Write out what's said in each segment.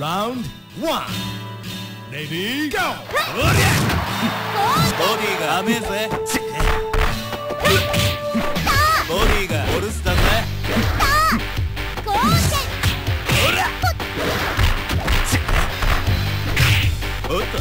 Round 1 Ready? Go! ボディが甘えぜボディがオルスだぜゴージェンおっと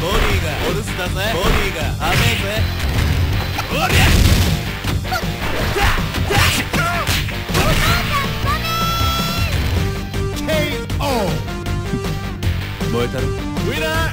ボディがオルスだぜボディが甘えぜおりゃ Moetarú. ¡Cuida!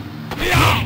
Yeah!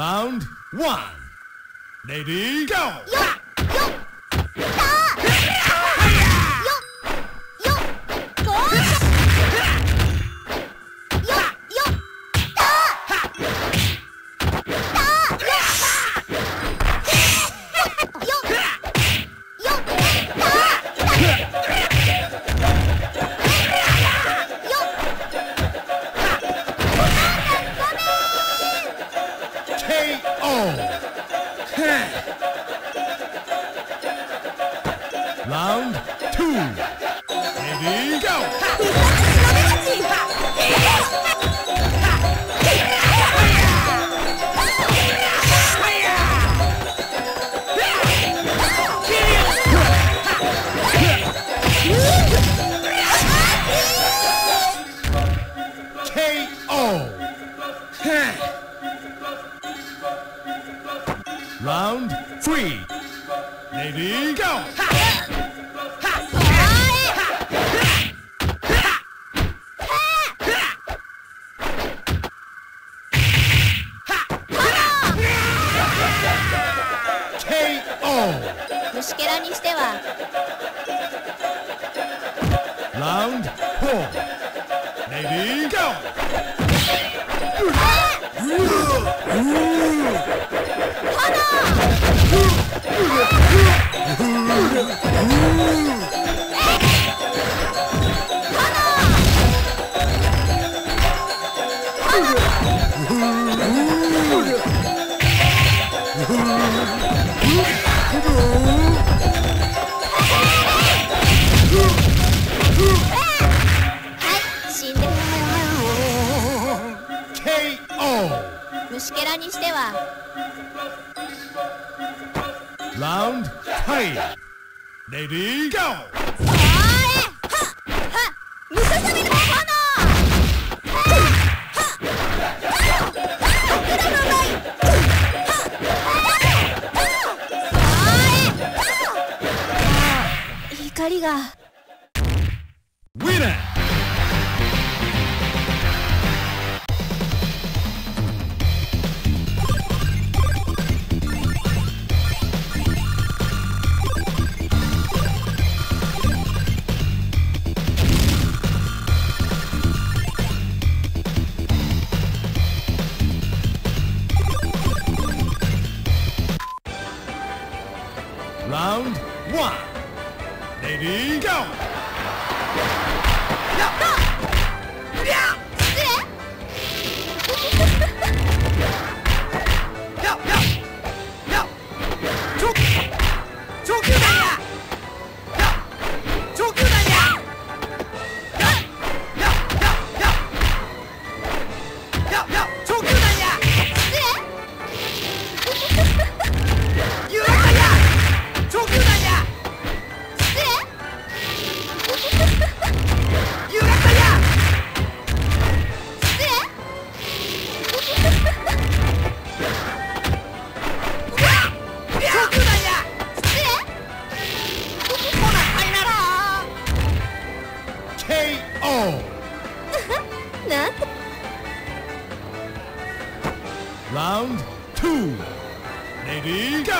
Round one. Lady, go! Yeah. 虫けらにしては。ラウンドレディーゴーが。Round one. Ready? Go! Yeah.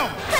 down!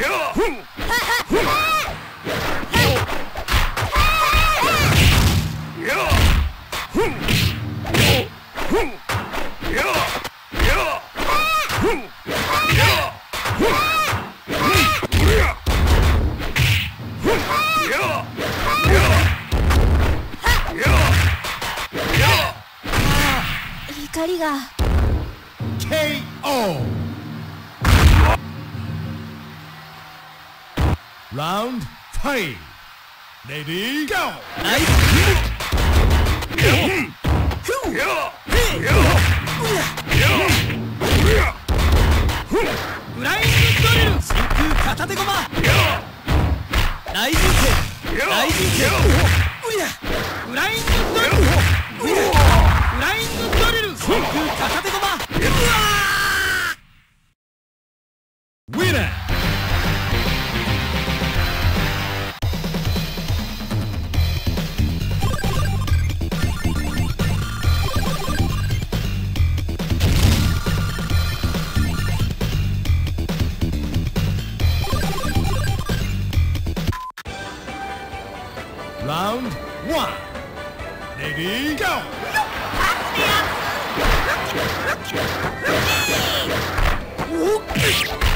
やややふんやふんよふんややふんやふんふんやふんやややや怒りが KO. Round five. Ready go ナイスややややフラインドリル真空片手駒や大人生や大人生やうりゃフライングドリルうりゃフライングドリル真空片手駒 Hey!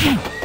Hmm.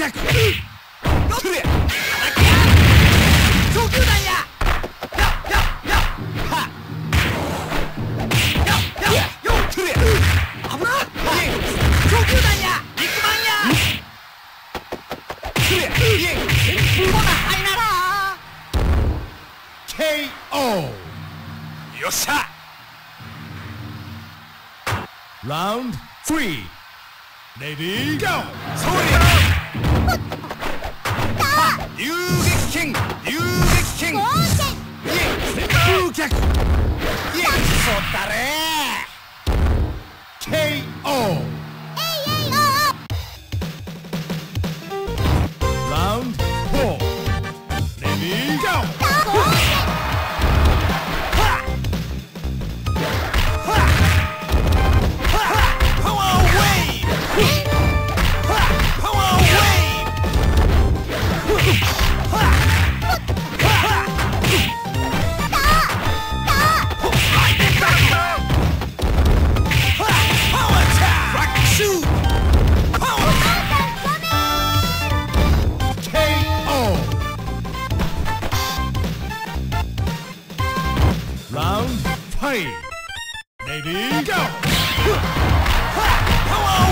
Jack! 風客そったれ Come on!